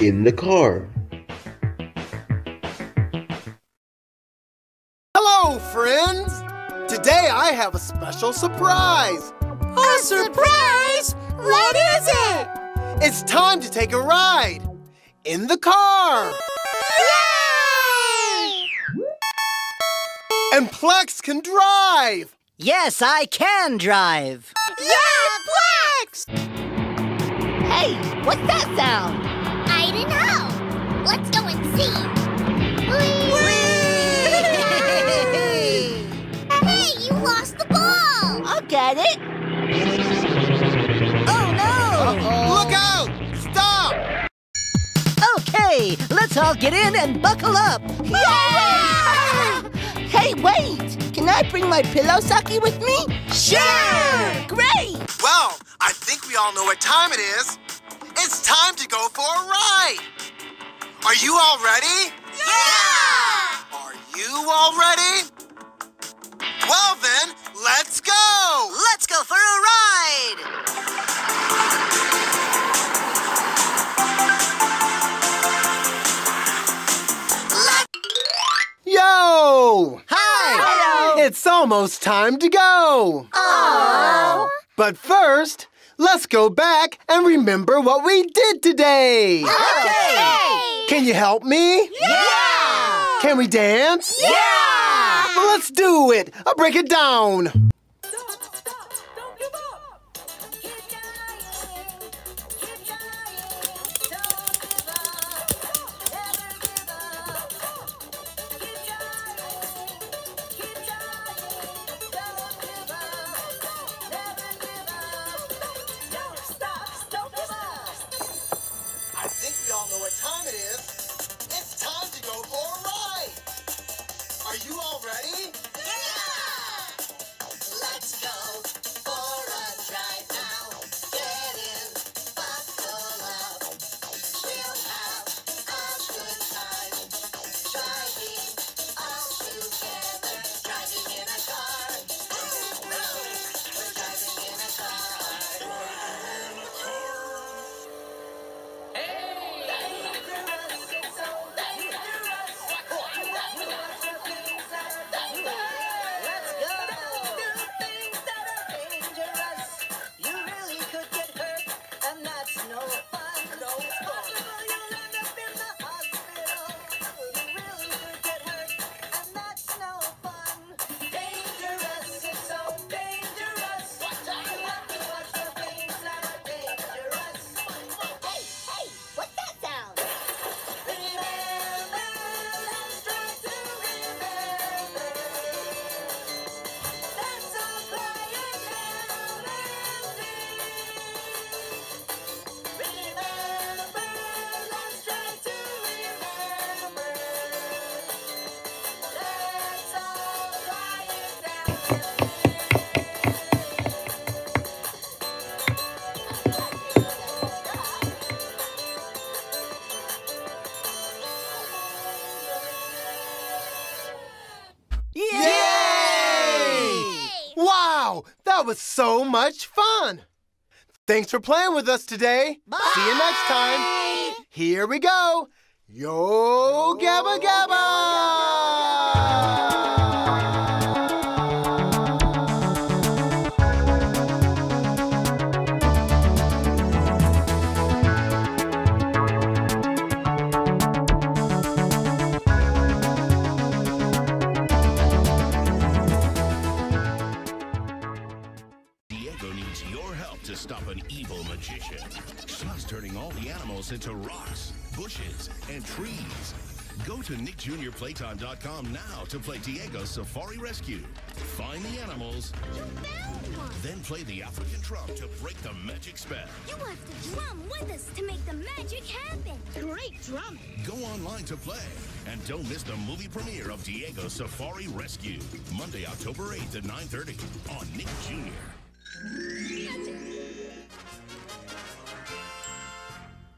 in the car. Hello, friends! Today I have a special surprise. A surprise? What is it? It's time to take a ride in the car. Yay! And Plex can drive. Yes, I can drive. Yeah, Plex! Hey, what's that sound? I don't know. Let's go and see. Hey, you lost the ball. I'll get it. Oh no! Look out! Stop! Okay, let's all get in and buckle up. Yeah! Hey, wait! Can I bring my pillow sucky with me? Sure! Great! Well, I think we all know what time it is. It's time to go for a ride. Are you all ready? Yeah! Are you all ready? Well then, let's go! Let's go for a ride! Yo! Hi! It's almost time to go. Oh. But first, let's go back and remember what we did today. Okay! Can you help me? Yeah! Can we dance? Yeah! Well, let's do it. I'll break it down. You all ready? That was so much fun. Thanks for playing with us today. Bye. See you next time. Here we go. Yo Gabba Gabba! Evil magician. She's turning all the animals into rocks, bushes, and trees. Go to nickjrplaytime.com now to play Diego's Safari Rescue. Find the animals, You found one! then play the African drum to break the magic spell. You have to drum with us to make the magic happen. Great drumming. Go online to play and don't miss the movie premiere of Diego's Safari Rescue. Monday, October 8th at 9.30 on Nick Jr.